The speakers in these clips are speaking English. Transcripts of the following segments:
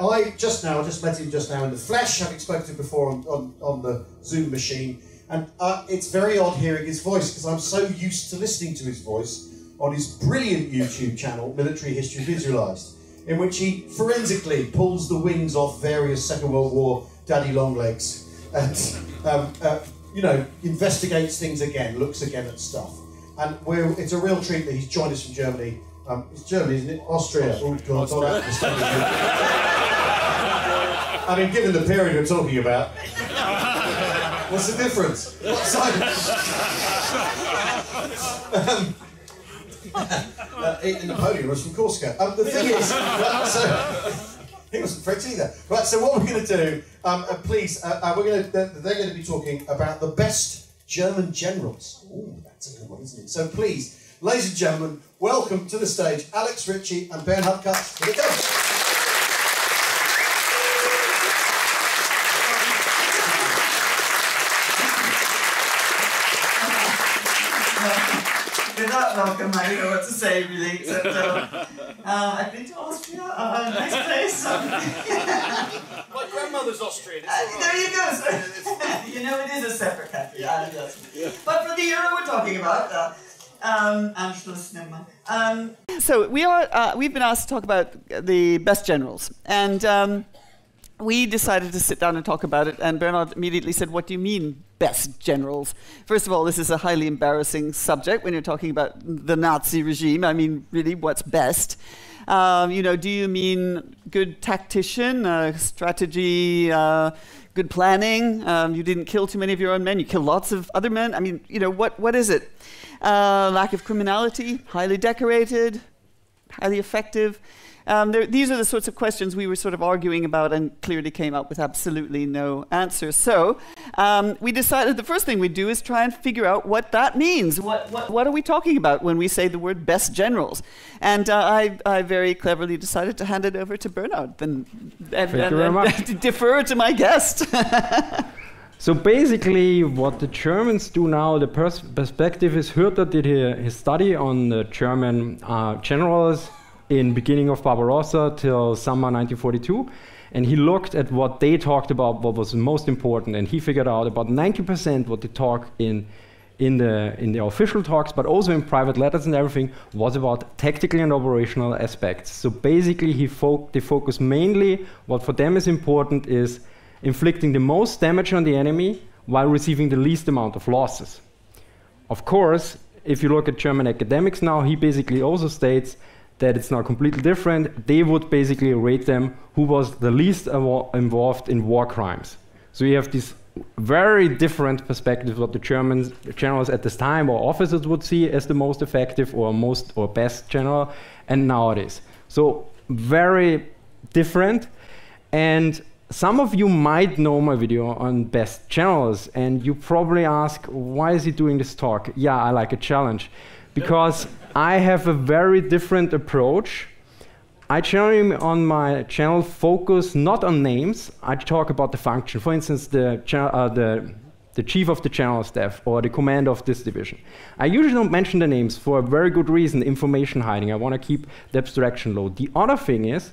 I just now, I just met him just now in the flesh, having spoken to him before on, on, on the Zoom machine. And uh, it's very odd hearing his voice because I'm so used to listening to his voice on his brilliant YouTube channel, Military History Visualized, in which he forensically pulls the wings off various Second World War daddy longlegs and, um, uh, you know, investigates things again, looks again at stuff. And we're, it's a real treat that he's joined us from Germany. Um, it's Germany, isn't it? Austria. Oh, God, that mistake. I mean, given the period we're talking about, what's the difference? Side? um, uh, Napoleon was from Corsica. Um, the thing is, well, so, he wasn't French either. Right, so what we're going to do, um, uh, please, uh, uh we're going to, they're going to be talking about the best German generals. Oh, that's a good one, isn't it? So please, ladies and gentlemen, welcome to the stage Alex Richie and Bernhard Kast. Here we go. not welcome. I don't know what to say really, except uh, uh, I've been to Austria. Uh, nice place. My grandmother's Austrian. Uh, there you go. you know, it is a separate country. Yeah. But for the era we're talking about. Uh, um, um, so we are. Uh, we've been asked to talk about the best generals, and um, we decided to sit down and talk about it. And Bernhard immediately said, "What do you mean best generals. First of all, this is a highly embarrassing subject when you're talking about the Nazi regime. I mean, really, what's best? Um, you know, do you mean good tactician, uh, strategy, uh, good planning? Um, you didn't kill too many of your own men. You killed lots of other men. I mean, you know, what what is it? Uh, lack of criminality, highly decorated, highly effective. Um, there, these are the sorts of questions we were sort of arguing about and clearly came up with absolutely no answer. So um, we decided the first thing we'd do is try and figure out what that means. What, what, what are we talking about when we say the word best generals? And uh, I, I very cleverly decided to hand it over to Bernhard and, and, and, and defer to my guest. So basically, what the Germans do now, the pers perspective is Hürter did his study on the German uh, generals in beginning of Barbarossa till summer 1942 and he looked at what they talked about what was most important and he figured out about 90% what they talk in in the in the official talks but also in private letters and everything was about tactical and operational aspects. So basically he fo they focus mainly what for them is important is inflicting the most damage on the enemy while receiving the least amount of losses. Of course if you look at german academics now he basically also states that it's now completely different, they would basically rate them who was the least involved in war crimes. So you have this very different perspective what the Germans generals at this time or officers would see as the most effective or most or best general and nowadays. So very different and some of you might know my video on best generals and you probably ask why is he doing this talk? Yeah, I like a challenge because I have a very different approach. I generally on my channel focus not on names, I talk about the function. For instance, the, uh, the, the chief of the general staff or the commander of this division. I usually don't mention the names for a very good reason, information hiding. I want to keep the abstraction low. The other thing is,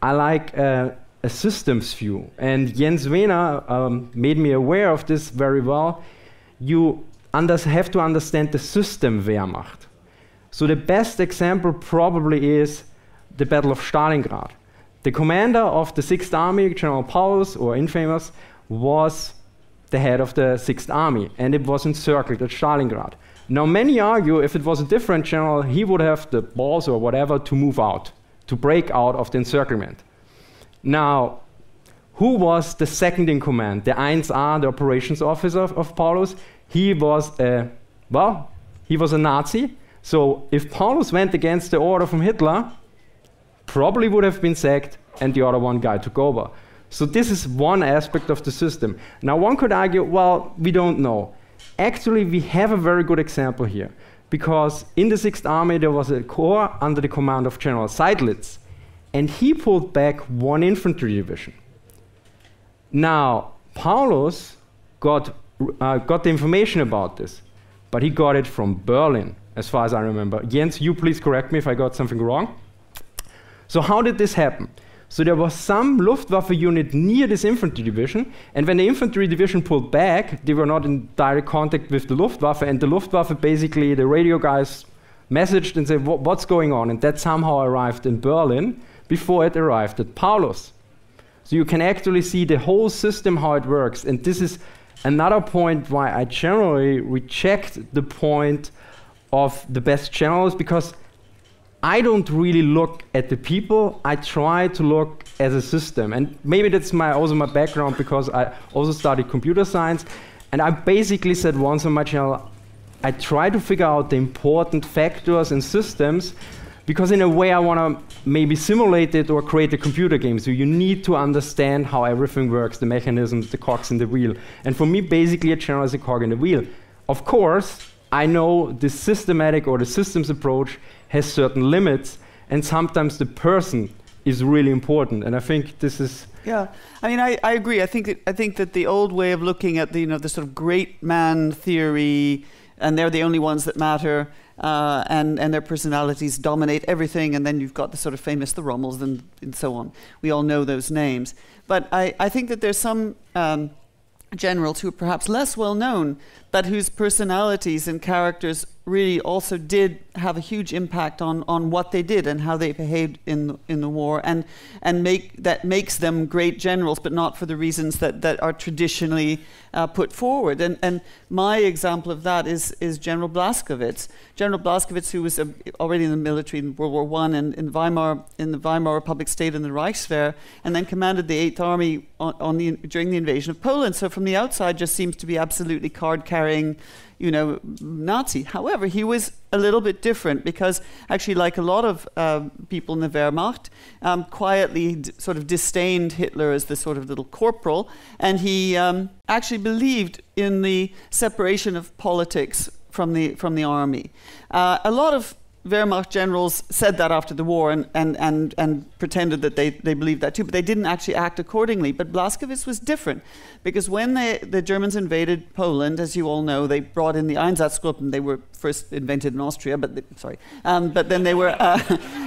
I like uh, a systems view. And Jens Wehner um, made me aware of this very well. You have to understand the system Wehrmacht. So the best example probably is the Battle of Stalingrad. The commander of the Sixth Army, General Paulus, or infamous, was the head of the Sixth Army, and it was encircled at Stalingrad. Now, many argue if it was a different general, he would have the balls or whatever to move out, to break out of the encirclement. Now, who was the second in command? The 1A, the operations officer of, of Paulus. He was a, well, he was a Nazi, so if Paulus went against the order from Hitler, probably would have been sacked and the other one guy took over. So this is one aspect of the system. Now one could argue, well, we don't know. Actually, we have a very good example here because in the 6th Army there was a corps under the command of General Seydlitz, and he pulled back one infantry division. Now, Paulus got, uh, got the information about this, but he got it from Berlin as far as I remember. Jens, you please correct me if I got something wrong. So how did this happen? So there was some Luftwaffe unit near this infantry division, and when the infantry division pulled back, they were not in direct contact with the Luftwaffe, and the Luftwaffe basically, the radio guys messaged and said, What's going on? And that somehow arrived in Berlin before it arrived at Paulus. So you can actually see the whole system, how it works. And this is another point why I generally reject the point of the best channels because I don't really look at the people. I try to look as a system, and maybe that's my also my background because I also studied computer science, and I basically said once on my channel, I try to figure out the important factors and systems, because in a way I want to maybe simulate it or create a computer game. So you need to understand how everything works, the mechanisms, the cogs in the wheel. And for me, basically, a channel is a cog in the wheel. Of course, I know the systematic or the systems approach has certain limits, and sometimes the person is really important. And I think this is. Yeah, I mean, I, I agree. I think that, I think that the old way of looking at the you know the sort of great man theory, and they're the only ones that matter, uh, and and their personalities dominate everything, and then you've got the sort of famous the Rommels and, and so on. We all know those names, but I, I think that there's some. Um, generals who are perhaps less well known, but whose personalities and characters really also did have a huge impact on, on what they did and how they behaved in the, in the war and and make that makes them great generals but not for the reasons that, that are traditionally uh, put forward. And and my example of that is is General Blaskowitz. General Blaskowitz who was uh, already in the military in World War One and in Weimar in the Weimar Republic stayed in the Reichswehr and then commanded the Eighth Army on, on the during the invasion of Poland. So from the outside just seems to be absolutely card carrying you know, Nazi. However, he was a little bit different because actually, like a lot of uh, people in the Wehrmacht, um, quietly sort of disdained Hitler as the sort of little corporal, and he um, actually believed in the separation of politics from the from the army. Uh, a lot of Wehrmacht generals said that after the war and, and, and, and pretended that they, they believed that too, but they didn't actually act accordingly. But Blaskowitz was different because when they, the Germans invaded Poland, as you all know, they brought in the Einsatzgruppen. They were first invented in Austria, but they, sorry, um, but then they were uh,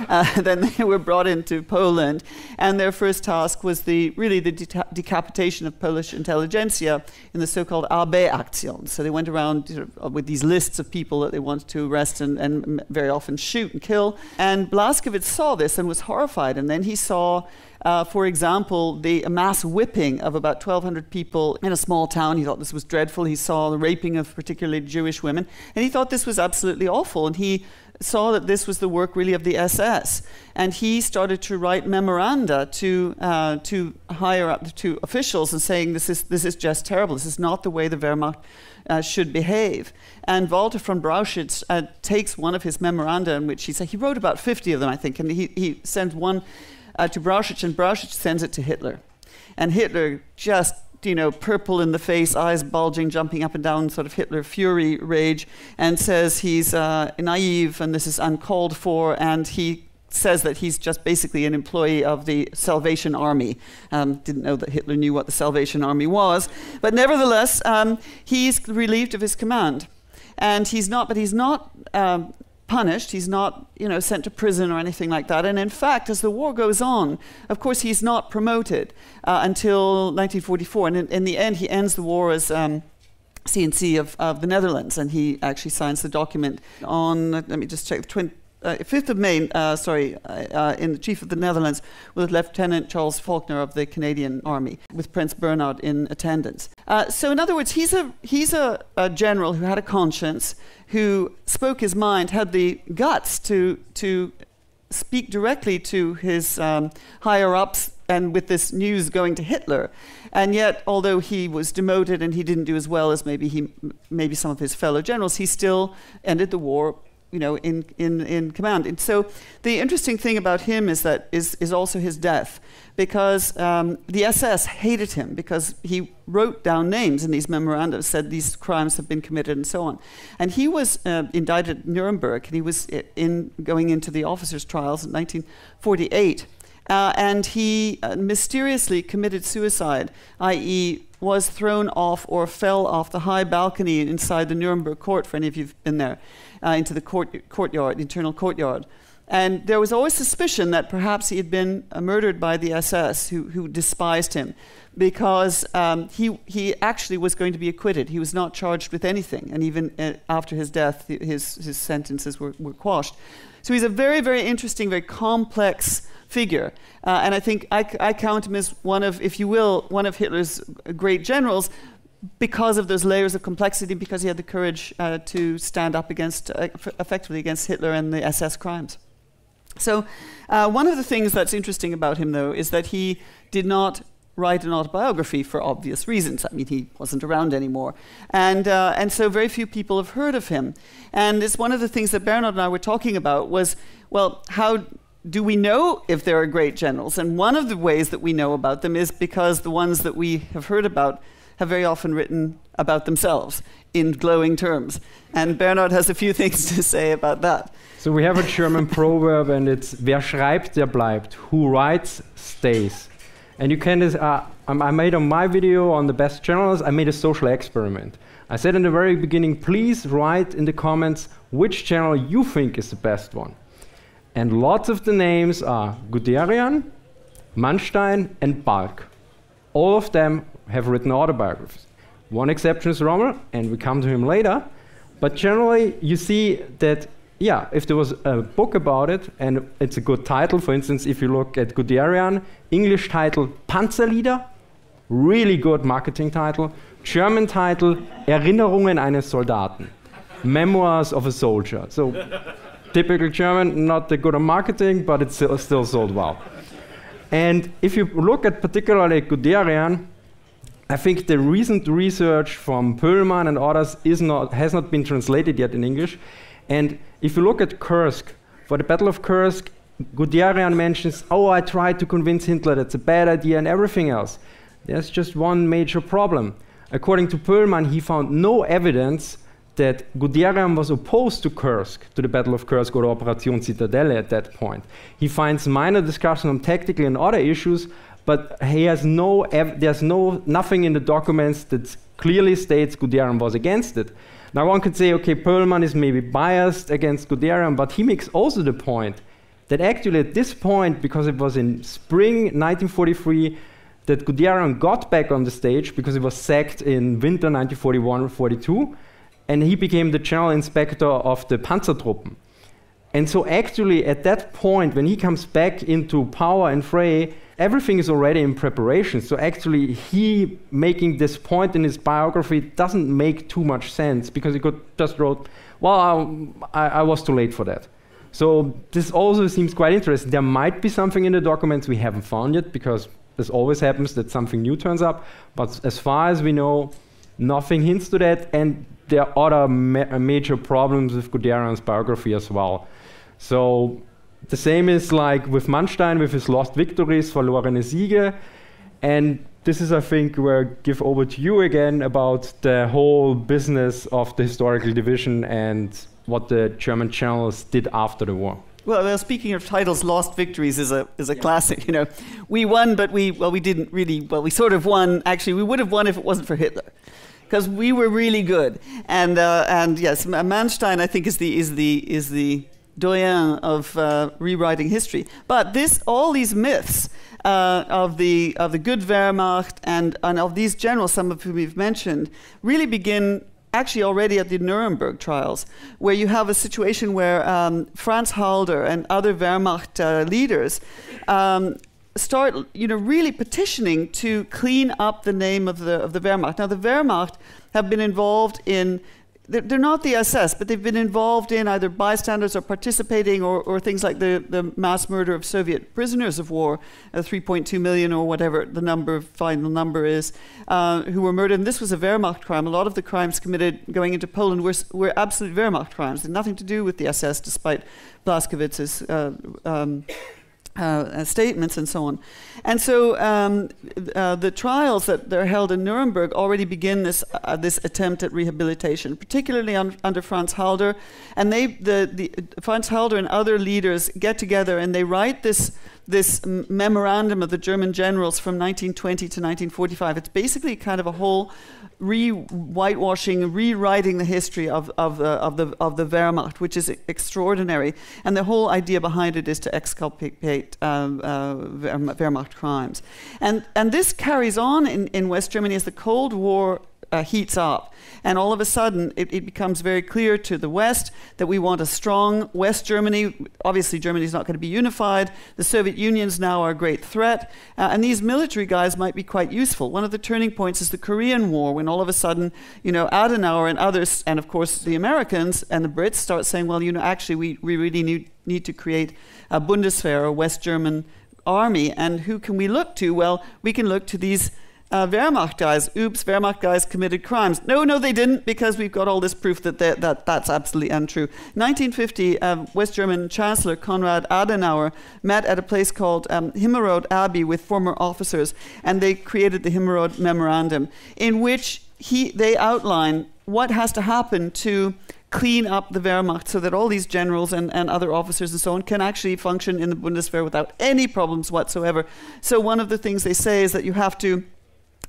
uh, then they were brought into Poland, and their first task was the really the de- decapitation of Polish intelligentsia in the so-called AB Aktion. So they went around you know, with these lists of people that they wanted to arrest and, and very often shoot and kill. And Blaskowitz saw this and was horrified, and then he saw uh, for example, the mass whipping of about 1,200 people in a small town. He thought this was dreadful. He saw the raping of particularly Jewish women, and he thought this was absolutely awful. And he saw that this was the work really of the SS, and he started to write memoranda to uh, to higher up to officials and saying this is this is just terrible. This is not the way the Wehrmacht uh, should behave. And Walter von Brauchitsch uh, takes one of his memoranda in which he said he wrote about 50 of them, I think, and he he sends one uh, to Brauchitsch, and Brauchitsch sends it to Hitler. And Hitler just you know, purple in the face, eyes bulging, jumping up and down, sort of Hitler fury rage, and says he's uh, naive and this is uncalled for, and he says that he's just basically an employee of the Salvation Army. Um, didn't know that Hitler knew what the Salvation Army was, but nevertheless, um, he's relieved of his command, and he's not. But he's not um, punished. He's not, you know, sent to prison or anything like that. And in fact, as the war goes on, of course, he's not promoted uh, until 1944. And in, in, the end, he ends the war as um, CNC of, of the Netherlands, and he actually signs the document on. Let me just check. 20, uh, 5th of May, uh, sorry, uh, uh, in the chief of the Netherlands with Lieutenant Charles Foulkes of the Canadian Army, with Prince Bernhard in attendance. Uh, so, in other words, he's a he's a, a, general who had a conscience, who spoke his mind, had the guts to to speak directly to his um, higher ups, and with this news going to Hitler. And yet, although he was demoted and he didn't do as well as maybe he, maybe some of his fellow generals, he still ended the war you know, in, in, in command. And so the interesting thing about him is that is, is also his death, because um, the SS hated him because he wrote down names in these memoranda, said these crimes have been committed and so on. And he was uh, indicted at Nuremberg, and he was in going into the officers' trials in 1948. Uh, and he uh, mysteriously committed suicide, i.e., was thrown off or fell off the high balcony inside the Nuremberg court, for any of you who've been there, uh, into the court, courtyard, internal courtyard. And there was always suspicion that perhaps he had been uh, murdered by the SS, who, who despised him, because um, he, he actually was going to be acquitted. He was not charged with anything, and even uh, after his death, his, his sentences were, were quashed. So he's a very, very interesting, very complex figure. Uh, and I think I, I count him as one of, if you will, one of Hitler's great generals because of those layers of complexity, because he had the courage uh, to stand up against, uh, effectively against Hitler and the SS crimes. So, uh, one of the things that's interesting about him, though, is that he did not write an autobiography for obvious reasons. I mean, he wasn't around anymore. And, uh, and so very few people have heard of him. And it's one of the things that Bernhard and I were talking about was, well, how do we know if there are great generals? And one of the ways that we know about them is because the ones that we have heard about have very often written about themselves in glowing terms. And Bernhard has a few things to say about that. So we have a German proverb, and it's "Wer schreibt, der bleibt." Who writes stays. And you can. Uh, I made on my video on the best generals. I made a social experiment. I said in the very beginning, please write in the comments which general you think is the best one. And lots of the names are Guderian, Manstein, and Balck. All of them have written autobiographies. One exception is Rommel, and we come to him later. But generally, you see that, yeah, if there was a book about it, and it's a good title, for instance, if you look at Guderian, English title Panzer Leader, really good marketing title. German title Erinnerungen eines Soldaten, Memoirs of a Soldier. So typical German, not that good on marketing, but it's still, still sold well. And if you look at particularly Guderian, I think the recent research from Pöhlmann and others not, has not been translated yet in English. And if you look at Kursk, for the Battle of Kursk, Guderian mentions, oh, I tried to convince Hitler that's a bad idea and everything else. There's just one major problem. According to Pöhlmann, he found no evidence that Guderian was opposed to Kursk, to the Battle of Kursk or Operation Citadelle at that point. He finds minor discussion on tactical and other issues, but he has no there's no nothing in the documents that clearly states Guderian was against it. Now one could say, okay, Pöhlmann is maybe biased against Guderian, but he makes also the point that actually at this point, because it was in spring 1943, that Guderian got back on the stage because he was sacked in winter 1941-42, and he became the general inspector of the Panzertruppen. And so, actually, at that point, when he comes back into power and fray, everything is already in preparation. So, actually, he making this point in his biography doesn't make too much sense because he could just wrote, "Well, I, I was too late for that." So, this also seems quite interesting. There might be something in the documents we haven't found yet because this always happens that something new turns up. But as far as we know, nothing hints to that. And there are other ma major problems with Guderian's biography as well. So the same is like with Manstein with his lost victories, verlorene Siege. And this is, I think, where I give over to you again about the whole business of the historical division and what the German generals did after the war. Well, well, speaking of titles, lost victories is a is a yeah. classic. You know, we won, but we well we didn't really. Well, we sort of won. Actually, we would have won if it wasn't for Hitler because we were really good. And uh, and yes, Manstein I think is the is the is the doyen of uh, rewriting history. But this all these myths. Uh, of the of the good Wehrmacht and, and of these generals, some of whom we've mentioned, really begin actually already at the Nuremberg trials, where you have a situation where um, Franz Halder and other Wehrmacht uh, leaders um, start, you know, really petitioning to clean up the name of the of the Wehrmacht. Now, the Wehrmacht have been involved in. They're, not the SS, but they've been involved in either bystanders or participating, or, or things like the, the mass murder of Soviet prisoners of war, uh, 3.2 million or whatever the number final number is, uh, who were murdered. And this was a Wehrmacht crime. A lot of the crimes committed going into Poland were, were absolute Wehrmacht crimes, had nothing to do with the SS, despite Blaskowitz's. Uh, um, uh, statements and so on. And so um, uh, the trials that are held in Nuremberg already begin this, uh, this attempt at rehabilitation, particularly un under Franz Halder. And they, the, the, Franz Halder and other leaders get together and they write this, this memorandum of the German generals from 1920 to 1945. It's basically kind of a whole re whitewashing, rewriting the history of, of, the, of, the, of the Wehrmacht, which is extraordinary. And the whole idea behind it is to exculpate um, uh, Wehrmacht crimes. And, and this carries on in, in West Germany as the Cold War uh, heats up. And all of a sudden, it, it, becomes very clear to the West that we want a strong West Germany. Obviously, Germany is not going to be unified. The Soviet Union's now our great threat. Uh, and these military guys might be quite useful. One of the turning points is the Korean War, when all of a sudden, you know, Adenauer and others, and of course the Americans and the Brits, start saying, well, you know, actually, we, we really need, need to create a Bundeswehr, a West German army. And who can we look to? Well, we can look to these uh, Wehrmacht guys, oops, Wehrmacht guys committed crimes. No, no, they didn't, because we've got all this proof that that that's absolutely untrue. 1950, uh, West German Chancellor Konrad Adenauer met at a place called um, Abbey with former officers, and they created the Himmerod Memorandum, in which he they outline what has to happen to clean up the Wehrmacht so that all these generals and, and other officers and so on can actually function in the Bundeswehr without any problems whatsoever. So, one of the things they say is that you have to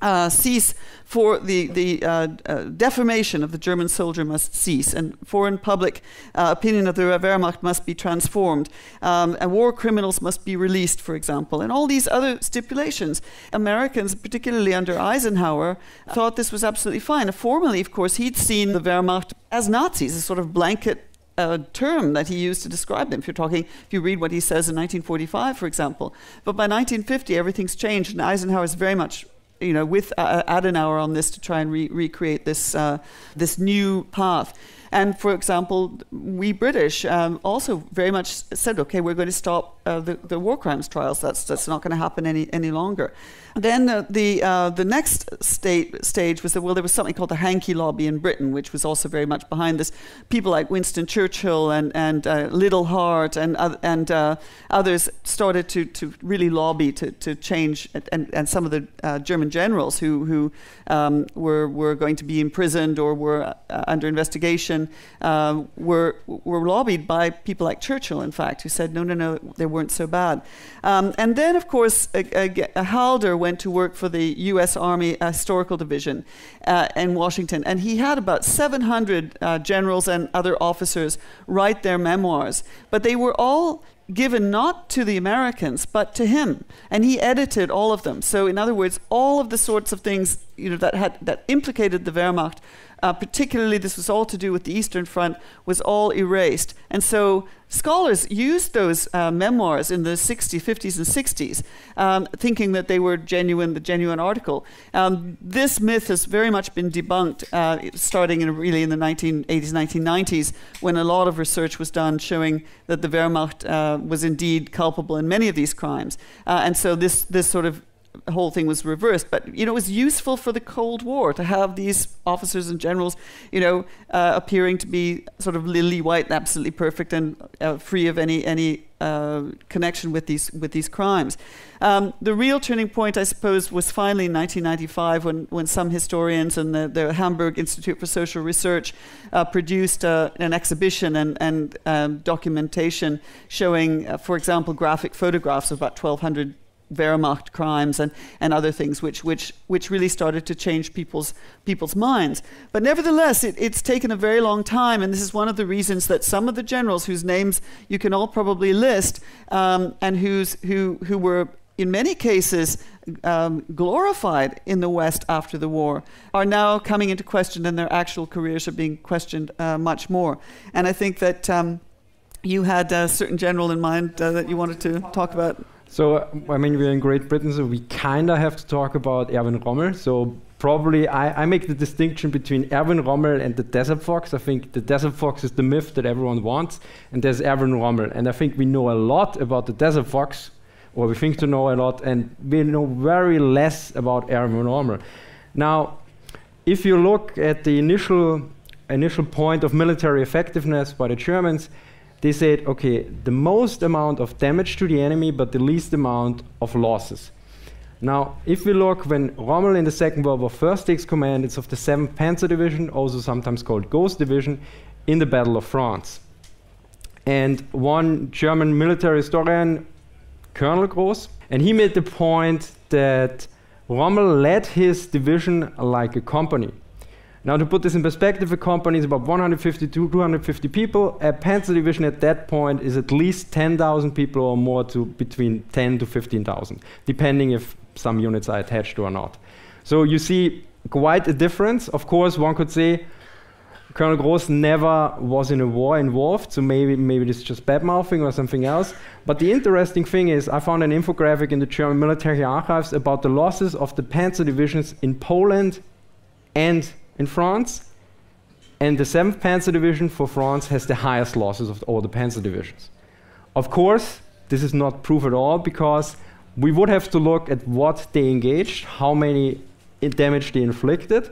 uh, cease for the, the uh, uh, defamation of the German soldier must cease and foreign public uh, opinion of the Wehrmacht must be transformed um, and war criminals must be released for example and all these other stipulations Americans particularly under Eisenhower thought this was absolutely fine formally of course he'd seen the Wehrmacht as Nazis a sort of blanket uh, term that he used to describe them. If you're talking, if you read what he says in 1945, for example. But by 1950, everything's changed, and Eisenhower is very much you know, with uh, Adenauer on this to try and re- recreate this uh, this new path. And for example, we British um, also very much said, okay, we're going to stop uh, the, the war crimes trials. That's that's not going to happen any any longer. Then uh, the uh, the next state, stage was that well, there was something called the Hankey lobby in Britain, which was also very much behind this. People like Winston Churchill and and uh, Liddell Hart and and uh, others started to to really lobby to to change, and and some of the German generals who who um, were were going to be imprisoned or were under investigation were were lobbied by people like Churchill, in fact, who said no, no, no, they weren't so bad. Um, and then, of course, Halder went to work for the U.S. Army Historical Division uh, in Washington, and he had about 700 uh, generals and other officers write their memoirs. But they were all given not to the Americans, but to him, and he edited all of them. So, in other words, all of the sorts of things you know that had that implicated the Wehrmacht uh, particularly this was all to do with the Eastern Front, was all erased. And so scholars used those uh, memoirs in the 60s, 50s, and 60s, um, thinking that they were genuine, the genuine article. Um, this myth has very much been debunked, uh, starting in really in the 1980s, 1990s, when a lot of research was done showing that the Wehrmacht uh, was indeed culpable in many of these crimes. Uh, and so this, this sort of whole thing was reversed. But you know, it was useful for the Cold War to have these officers and generals, you know, uh, appearing to be sort of lily white, absolutely perfect, and uh, free of any any uh, connection with these with these crimes. Um, the real turning point, I suppose, was finally in 1995 when when some historians and the, the Hamburg Institute for Social Research uh, produced uh, an exhibition and and um, documentation showing, uh, for example, graphic photographs of about 1,200 Wehrmacht crimes and, and other things, which, which, which really started to change people's, people's minds. But nevertheless, it, it's taken a very long time, and this is one of the reasons that some of the generals, whose names you can all probably list, um, and who's, who, who were in many cases um, glorified in the West after the war, are now coming into question, and their actual careers are being questioned uh, much more. And I think that um, you had a certain general in mind uh, that you wanted to talk about. So, I mean, we're in Great Britain, so we kind of have to talk about Erwin Rommel. So, probably I, I, make the distinction between Erwin Rommel and the Desert Fox. I think the Desert Fox is the myth that everyone wants, and there's Erwin Rommel. And I think we know a lot about the Desert Fox, or we think to know a lot, and we know very less about Erwin Rommel. Now, if you look at the initial initial point of military effectiveness by the Germans, they said, okay, the most amount of damage to the enemy, but the least amount of losses. Now, if we look when Rommel in the Second World War first takes command, it's of the 7th Panzer Division, also sometimes called Ghost Division, in the Battle of France. And one German military historian Colonel Gross, and he made the point that Rommel led his division like a company. Now, to put this in perspective, a company is about 150 to 250 people. A panzer division at that point is at least 10,000 people or more to between 10 to 15,000, depending if some units are attached or not. So you see quite a difference. Of course, one could say Colonel Gross never was in a war involved, so maybe maybe this is just bad mouthing or something else. But the interesting thing is, I found an infographic in the German military archives about the losses of the panzer divisions in Poland and in France. And the 7th Panzer Division for France has the highest losses of all the panzer divisions. Of course, this is not proof at all because we would have to look at what they engaged, how many damage they inflicted,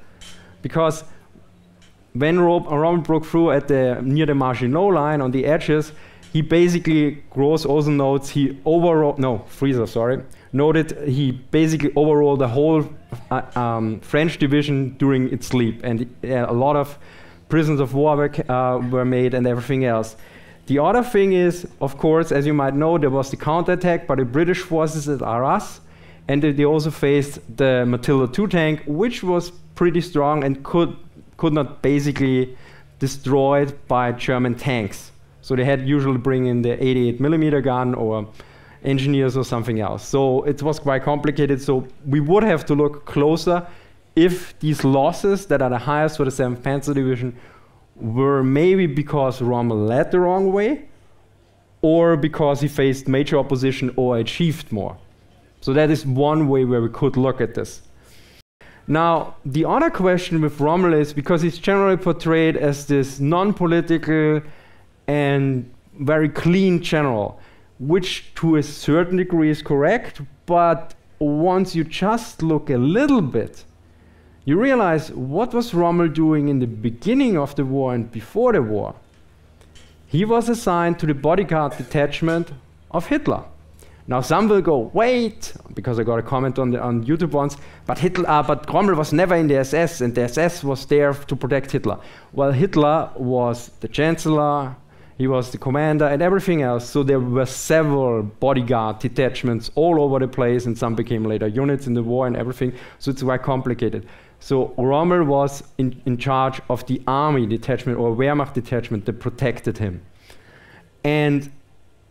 because when Rommel uh, broke through at the near the Maginot line on the edges, he basically Gross also notes he overall no Frieser sorry noted he basically overall the whole uh, um, French division during its sleep, and uh, a lot of prisons of war were, uh, were made and everything else. The other thing is, of course, as you might know, there was the counterattack by the British forces at Arras, and they also faced the Matilda II tank, which was pretty strong and could could not basically destroyed by German tanks. So they had usually bring in the 88 millimeter gun or engineers or something else. So it was quite complicated. So we would have to look closer if these losses that are the highest for the 7th Panzer Division were maybe because Rommel led the wrong way or because he faced major opposition or achieved more. So that is one way where we could look at this. Now, the other question with Rommel is because he's generally portrayed as this non political and very clean general which to a certain degree is correct, but once you just look a little bit, you realize what was Rommel doing in the beginning of the war and before the war. He was assigned to the bodyguard detachment of Hitler. Now some will go, wait, because I got a comment on the on YouTube once, but Hitler, uh, but Rommel was never in the SS, and the SS was there to protect Hitler. Well, Hitler was the chancellor, he was the commander and everything else. So there were several bodyguard detachments all over the place, and some became later units in the war and everything. So it's quite complicated. So Rommel was in, in charge of the army detachment or Wehrmacht detachment that protected him. And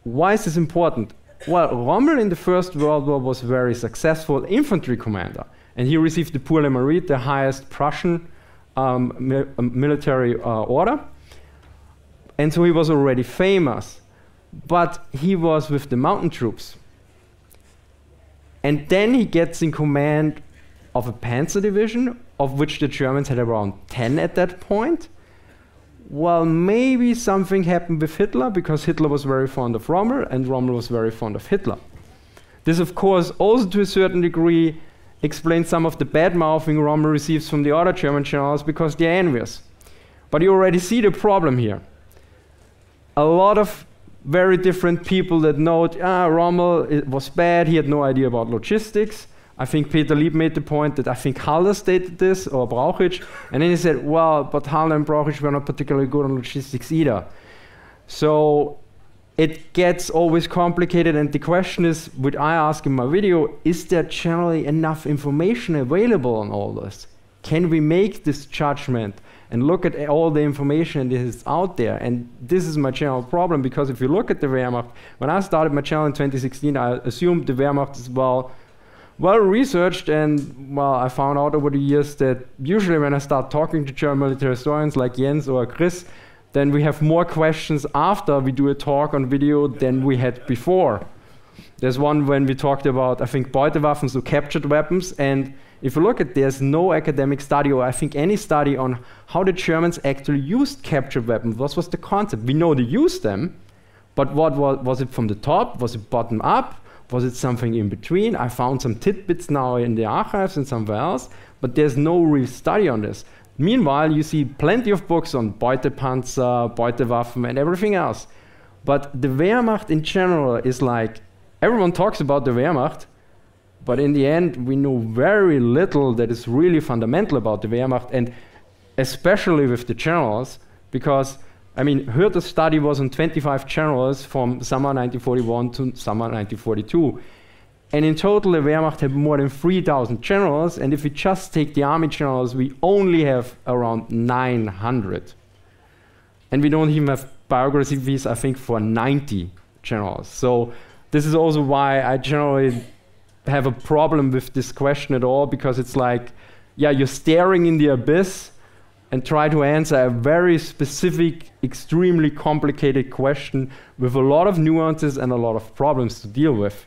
why is this important? Well, Rommel in the First World War was a very successful infantry commander, and he received the Pour le Mérite, the highest Prussian um, mi military uh, order. And so he was already famous. But he was with the mountain troops. And then he gets in command of a panzer division, of which the Germans had around 10 at that point. Well, maybe something happened with Hitler because Hitler was very fond of Rommel and Rommel was very fond of Hitler. This, of course, also to a certain degree explains some of the bad mouthing Rommel receives from the other German generals because they're envious. But you already see the problem here a lot of very different people that note, ah, Rommel it was bad, he had no idea about logistics. I think Peter Lieb made the point that I think Halder stated this, or Brauchitsch, and then he said, well, but Halder and Brauchitsch were not particularly good on logistics either. So it gets always complicated, and the question is, which I ask in my video, is there generally enough information available on all this? Can we make this judgment? And look at all the information that is out there. And this is my general problem because if you look at the Wehrmacht, when I started my channel in 2016, I assumed the Wehrmacht is well well researched and well I found out over the years that usually when I start talking to German military historians like Jens or Chris, then we have more questions after we do a talk on video than we had before. There's one when we talked about I think Beutewaffen, so captured weapons, and if you look at there's no academic study or I think any study on how the Germans actually used captured weapons. What was the concept? We know they used them, but what was, was it from the top? Was it bottom up? Was it something in between? I found some tidbits now in the archives and somewhere else, but there's no real study on this. Meanwhile, you see plenty of books on Beutepanzer, Beutewaffen, and everything else. But the Wehrmacht in general is like everyone talks about the Wehrmacht, but in the end, we know very little that is really fundamental about the Wehrmacht, and especially with the generals, because I mean, Hürter's study was on 25 generals from summer 1941 to summer 1942. And in total, the Wehrmacht had more than 3,000 generals. And if we just take the army generals, we only have around 900. And we don't even have biographies, I think, for 90 generals. So this is also why I generally have a problem with this question at all, because it's like, yeah, you're staring in the abyss and try to answer a very specific, extremely complicated question with a lot of nuances and a lot of problems to deal with.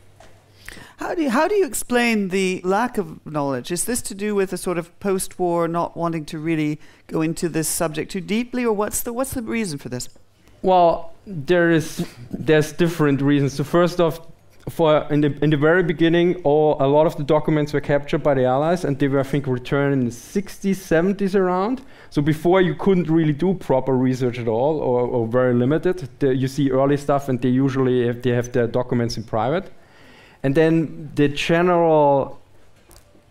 How do you, how do you explain the lack of knowledge? Is this to do with a sort of post-war not wanting to really go into this subject too deeply, or what's the what's the reason for this? Well, there is there's different reasons. So first off, for in the in the very beginning, all a lot of the documents were captured by the Allies, and they were I think returned in the 60s, 70s around. So before you couldn't really do proper research at all, or, or very limited. The, you see early stuff, and they usually have, they have their documents in private. And then the general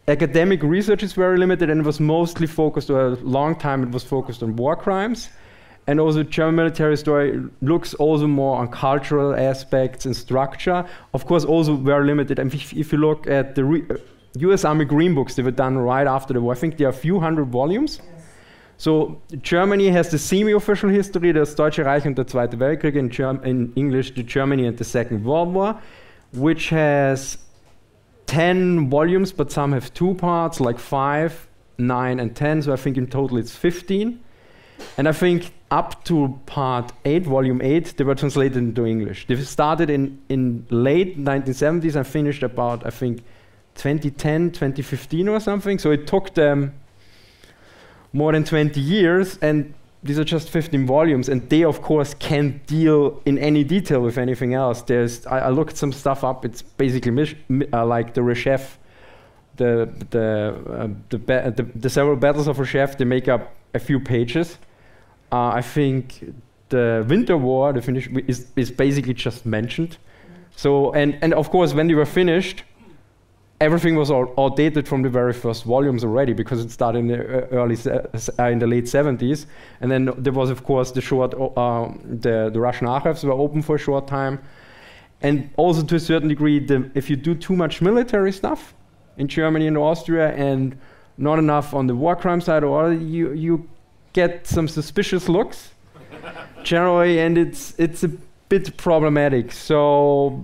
academic research is very limited and it was mostly focused, or a long time it was focused on war crimes. And also German military story looks also more on cultural aspects and structure. Of course, also very limited. And if, if you look at the re- uh, US Army Green Books, they were done right after the war. I think there are a few hundred volumes. So Germany has the semi-official history, das Deutsche Reich und der Zweite Weltkrieg, in, Germ in English, the Germany and the Second World War which has 10 volumes, but some have two parts, like 5, 9, and 10. So I think in total it's 15. And I think up to part 8, volume 8, they were translated into English. They started in, in late 1970s and finished about, I think, 2010, 2015 or something. So it took them more than 20 years. And these are just 15 volumes, and they, of course, can't deal in any detail with anything else. There's, I, I looked some stuff up. It's basically uh, like the Rzhev, the the, uh, the, the, the several battles of Rzhev. They make up a few pages. Uh, I think the Winter War, the Finnish, is is basically just mentioned. So and and of course, when they were finished, everything was outdated from the very first volumes already because it started in the early uh, in the late 70s and then there was of course the short uh, the, the russian archives were open for a short time and also to a certain degree the, if you do too much military stuff in germany and austria and not enough on the war crime side or you you get some suspicious looks generally and it's it's a bit problematic so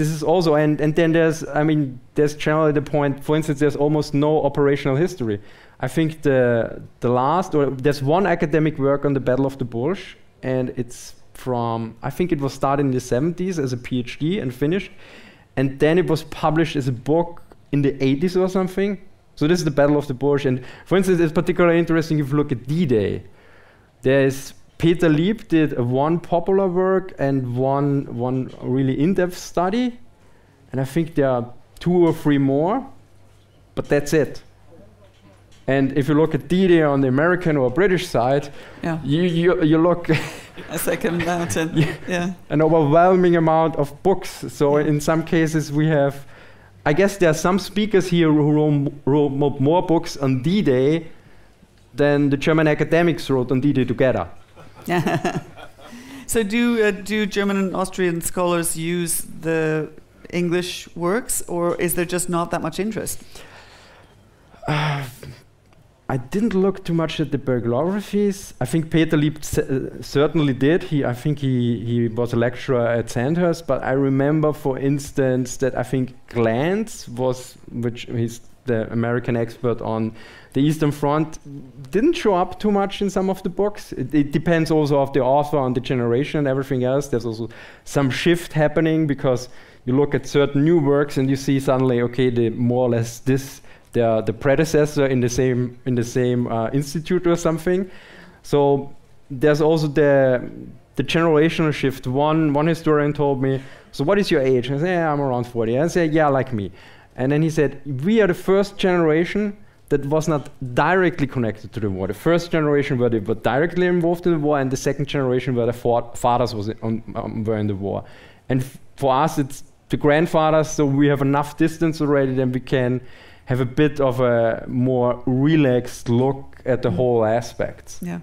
this is also and and then there's I mean there's generally the point. For instance, there's almost no operational history. I think the the last or there's one academic work on the Battle of the Bulge, and it's from I think it was started in the 70s as a PhD and finished, and then it was published as a book in the 80s or something. So this is the Battle of the Bulge, and for instance, it's particularly interesting if you look at D-Day. There is Peter Lieb did one popular work and one, one really in-depth study. And I think there are two or three more, but that's it. And if you look at D-Day on the American or British side, yeah. you, you, you look... a second mountain, yeah. yeah. An overwhelming amount of books. So yeah. in some cases we have... I guess there are some speakers here who wrote, wrote more books on D-Day than the German academics wrote on D-Day together. so do uh, do German and Austrian scholars use the English works, or is there just not that much interest? Uh, I didn't look too much at the biographies. I think Peter Lieb uh, certainly did. He, I think he, he was a lecturer at Sandhurst, but I remember, for instance, that I think Glantz was, which he's the American expert on the Eastern Front didn't show up too much in some of the books. It, it, depends also of the author on the generation and everything else. There's also some shift happening because you look at certain new works and you see suddenly, okay, the more or less this, the, the predecessor in the same in the same uh, institute or something. So there's also the the generational shift. One one historian told me, so what is your age? I said, yeah, I'm around 40. I said, yeah, like me. And then he said, we are the first generation that was not directly connected to the war. The first generation where they were directly involved in the war, and the second generation where the fathers was on, um, were in the war. And for us, it's the grandfathers, so we have enough distance already, then we can have a bit of a more relaxed look at the mm. whole aspects. Yeah.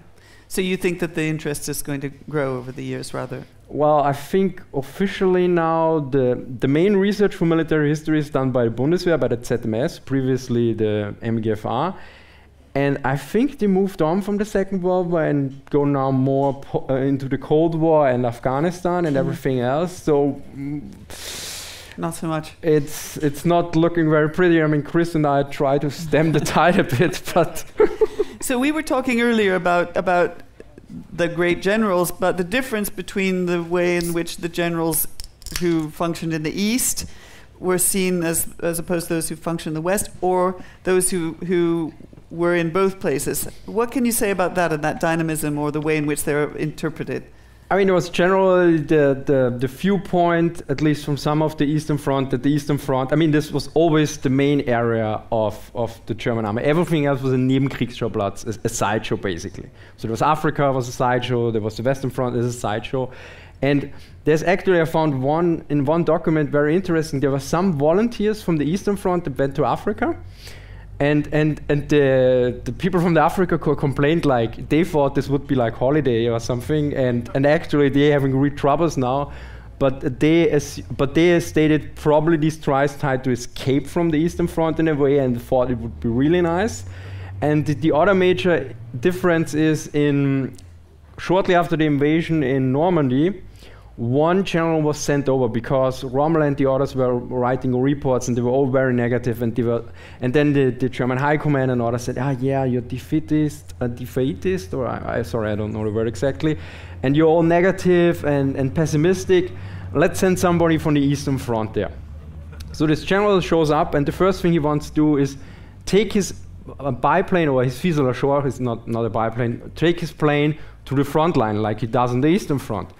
So you think that the interest is going to grow over the years, rather? Well, I think officially now the the main research for military history is done by the Bundeswehr, by the ZMS, previously the MGFA. And I think they moved on from the Second World War and go now more po- uh, into the Cold War and Afghanistan and Mhm. everything else. So mm, Not so much. it's it's not looking very pretty. I mean, Chris and I try to stem the tide a bit, but So we were talking earlier about about the great generals, but the difference between the way in which the generals who functioned in the East were seen as as opposed to those who functioned in the West, or those who who were in both places. What can you say about that and that dynamism, or the way in which they're interpreted? I mean, it was generally the, the, the viewpoint, at least from some of the Eastern Front, that the Eastern Front, I mean, this was always the main area of, of the German army. Everything else was a Nebenkriegsschauplatz, a, a sideshow, basically. So there was Africa was a sideshow, there was the Western Front as a sideshow. And there's actually, I found one, in one document very interesting, there were some volunteers from the Eastern Front that went to Africa and and and the the people from the Africa Corps complained like they thought this would be like holiday or something, and and actually they're having real troubles now. But they but they stated probably these tries tried to escape from the Eastern Front in a way and thought it would be really nice. And the, the other major difference is in shortly after the invasion in Normandy, one general was sent over because Rommel and the others were writing reports and they were all very negative and they were and then the, the German High Command and others said, ah yeah, you're defeatist, a defeatist, or I, I sorry I don't know the word exactly, and you're all negative and, and pessimistic. Let's send somebody from the Eastern Front there. So this general shows up and the first thing he wants to do is take his uh, biplane or his Storch, it's not, not a biplane, take his plane to the front line like he does on the Eastern Front.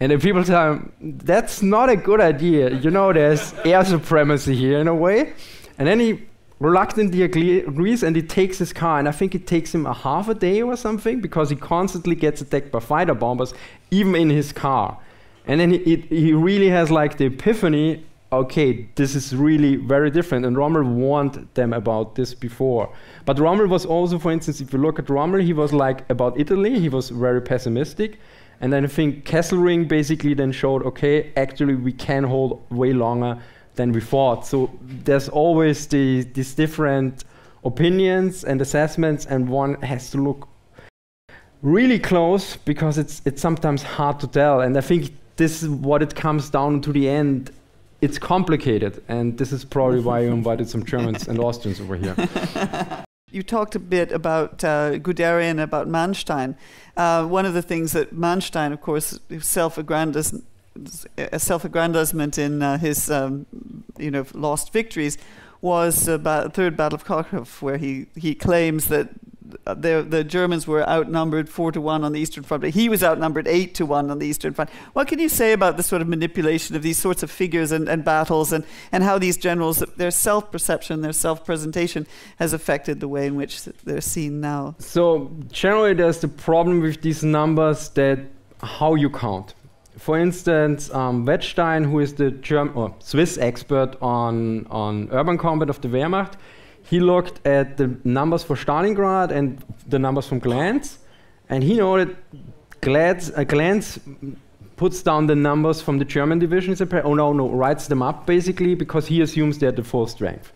And then people tell him, that's not a good idea. You know, there's air supremacy here in a way. And then he reluctantly agrees and he takes his car. And I think it takes him a half a day or something because he constantly gets attacked by fighter bombers, even in his car. And then he, it, he really has like the epiphany okay, this is really very different. And Rommel warned them about this before. But Rommel was also, for instance, if you look at Rommel, he was like about Italy, he was very pessimistic. And then I think Kesselring basically then showed, okay, actually we can hold way longer than we thought. So there's always the, these different opinions and assessments, and one has to look really close because it's it's sometimes hard to tell. And I think this is what it comes down to the end. It's complicated, and this is probably why you invited some Germans and Austrians over here. You talked a bit about uh, Guderian, about Manstein. Uh, one of the things that Manstein, of course, self-aggrandizement, self-aggrandizement in uh, his, um, you know, lost victories, was about the Third Battle of Kharkov, where he, he claims that the, the Germans were outnumbered four to one on the Eastern Front, but he was outnumbered eight to one on the Eastern Front. What can you say about the sort of manipulation of these sorts of figures and, and battles and, and how these generals, their self perception, their self presentation has affected the way in which they're seen now? So, generally, there's the problem with these numbers that how you count. For instance, um, Wettstein, who is the German or Swiss expert on, on urban combat of the Wehrmacht, he looked at the numbers for Stalingrad and the numbers from Glantz, and he noted Glantz, uh, Glantz puts down the numbers from the German divisions. Oh no, no, writes them up basically because he assumes they're the full strength,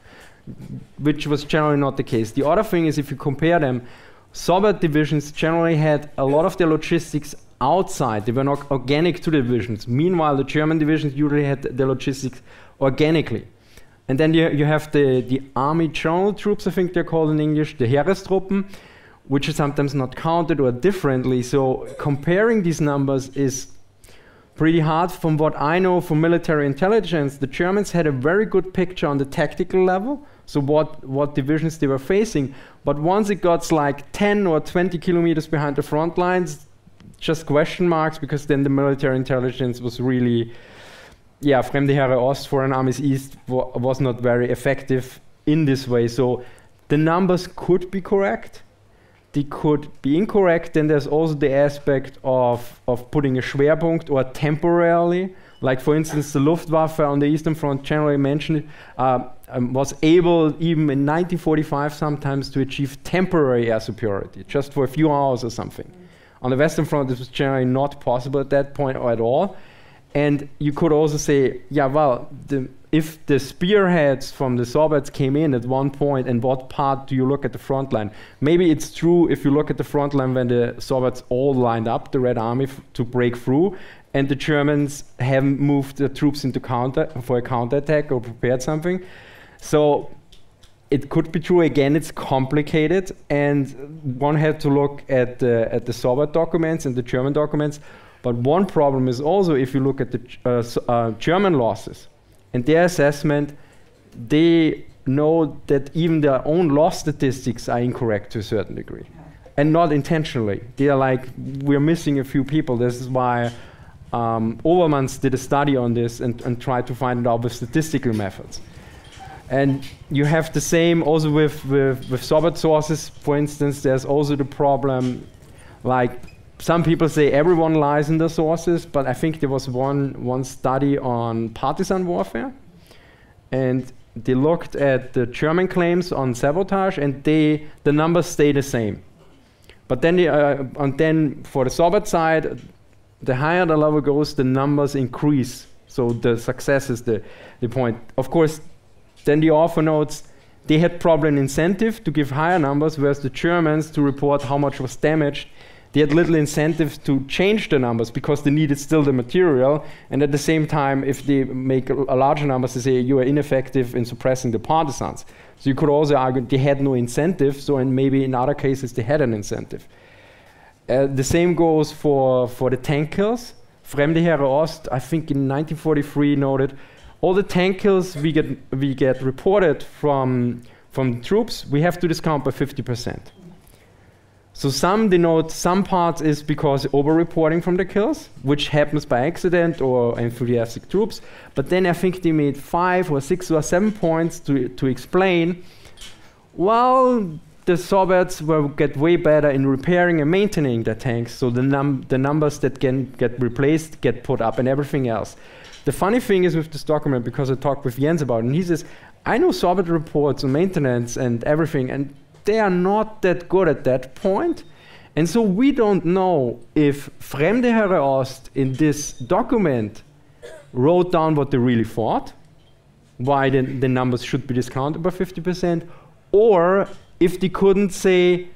which was generally not the case. The other thing is if you compare them, Soviet divisions generally had a lot of their logistics outside. They were not organic to the divisions. Meanwhile, the German divisions usually had their logistics organically. And then you, you have the, the army general troops, I think they're called in English, the Heerestruppen, which are sometimes not counted or differently. So comparing these numbers is pretty hard. From what I know from military intelligence, the Germans had a very good picture on the tactical level, so what, what divisions they were facing. But once it got like 10 or 20 kilometers behind the front lines, just question marks, because then the military intelligence was really yeah, Fremde Heere Ost, Foreign Armies East, wa was not very effective in this way. So the numbers could be correct, they could be incorrect. Then there's also the aspect of, of putting a Schwerpunkt or temporarily. Like, for instance, the Luftwaffe on the Eastern Front, generally mentioned, uh, um, was able, even in 1945, sometimes to achieve temporary air superiority, just for a few hours or something. On the Western Front, this was generally not possible at that point or at all. And you could also say, yeah, well, the, if the spearheads from the Soviets came in at one point, and what part do you look at the front line? Maybe it's true if you look at the front line when the Soviets all lined up, the Red Army, to break through, and the Germans haven't moved the troops into counter for a counterattack or prepared something. So it could be true. Again, it's complicated, and one had to look at the, at the Soviet documents and the German documents. But one problem is also if you look at the uh, uh, German losses and their assessment, they know that even their own loss statistics are incorrect to a certain degree, and not intentionally. They are like, we're missing a few people. This is why um, Overmans did a study on this and, and tried to find it out with statistical methods. And you have the same also with, with, with Soviet sources. For instance, there's also the problem, like some people say everyone lies in the sources, but I think there was one, one study on partisan warfare. And they looked at the German claims on sabotage, and they, the numbers stay the same. But then, the, uh, and then for the Soviet side, the higher the level goes, the numbers increase. So the success is the, the point. Of course, then the author notes they had probably an incentive to give higher numbers, whereas the Germans to report how much was damaged, they had little incentive to change the numbers because they needed still the material. And at the same time, if they make a, a larger numbers, they say you are ineffective in suppressing the partisans. So you could also argue they had no incentive. So and maybe in other cases they had an incentive. Uh, the same goes for for the tank kills. Fremde Heere Ost, I think in 1943 noted all the tank kills we get we get reported from from troops we have to discount by 50%. So some denote some parts is because over-reporting from the kills, which happens by accident or enthusiastic troops. But then I think they made five or six or seven points to to explain. Well, the Soviets will get way better in repairing and maintaining the tanks, so the num the numbers that can get replaced get put up and everything else. The funny thing is with this document, because I talked with Jens about it, and he says, I know Soviet reports on maintenance and everything, and they are not that good at that point. And so we don't know if Fremde Heere Ost in this document wrote down what they really thought, why the, the numbers should be discounted by 50%, or if they couldn't say,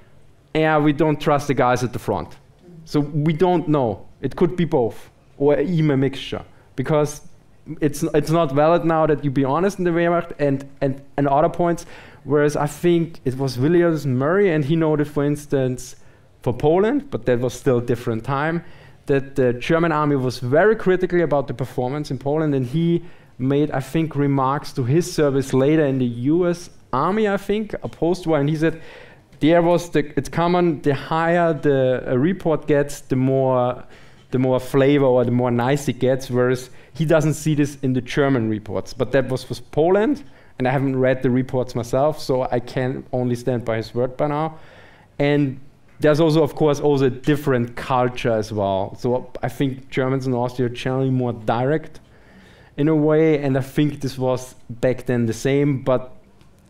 yeah, we don't trust the guys at the front. So we don't know. It could be both, or even a mixture because it's it's not valid now that you be honest in the Wehrmacht and and and other points. Whereas I think it was Williamson Murray, and he noted, for instance, for Poland, but that was still a different time, that the German army was very critical about the performance in Poland, and he made, I think, remarks to his service later in the U.S. Army, I think, a post-war, and he said, there was the, it's common, the higher the report gets, the more the more flavor or the more nice it gets, whereas he doesn't see this in the German reports. But that was for Poland, and I haven't read the reports myself, so I can only stand by his word by now. And there's also, of course, also a different culture as well. So I think Germans and Austria are generally more direct in a way, and I think this was back then the same, but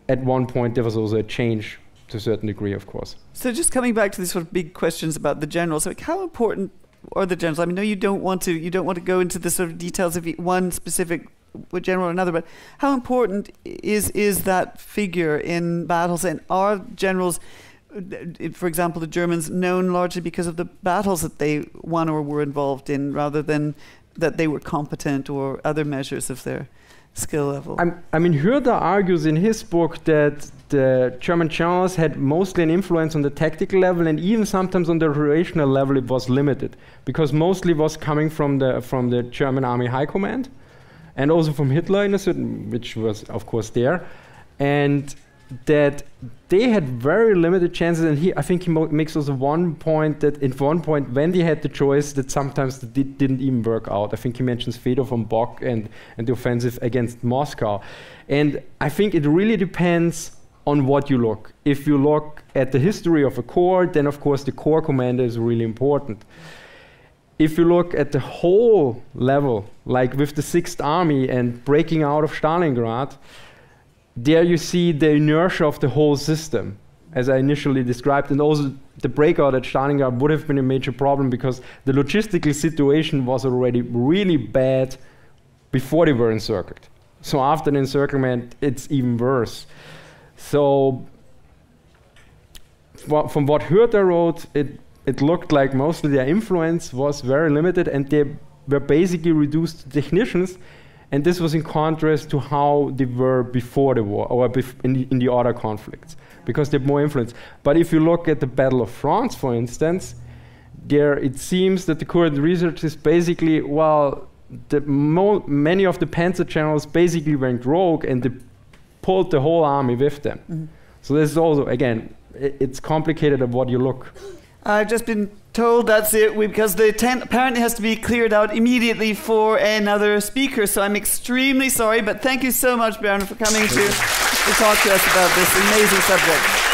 at one point there was also a change to a certain degree, of course. So just coming back to these sort of big questions about the generals, like how important are the generals. I mean, no, you don't want to. You don't want to go into the sort of details of one specific general or another. But how important is is that figure in battles? And are generals, for example, the Germans known largely because of the battles that they won or were involved in, rather than that they were competent or other measures of their skill level? I'm, i mean, Hürter argues in his book that the German generals had mostly an influence on the tactical level and even sometimes on the operational level it was limited because mostly was coming from the from the German army high command and also from Hitler in a certain which was of course there and that they had very limited chances and he I think he makes also one point that at one point when they had the choice that sometimes it didn't even work out I think he mentions Fedor von Bock and and the offensive against Moscow and I think it really depends on what you look. If you look at the history of a corps, then of course the corps commander is really important. If you look at the whole level, like with the Sixth Army and breaking out of Stalingrad, there you see the inertia of the whole system, as I initially described, and also the breakout at Stalingrad would have been a major problem because the logistical situation was already really bad before they were encircled. So after the encirclement, it's even worse. So from what Hürter wrote, it, it looked like mostly their influence was very limited and they were basically reduced to technicians. And this was in contrast to how they were before the war or in the, in the other conflicts because they had more influence. But if you look at the Battle of France, for instance, there it seems that the current research is basically, well, many of the panzer generals basically went rogue and they pulled the whole army with them. Mm -hmm. So this is also, again, it, it's complicated of what you look. I've just been told that's it because the tent apparently has to be cleared out immediately for another speaker. So I'm extremely sorry, but thank you so much, Baron, for coming to, to talk to us about this amazing subject.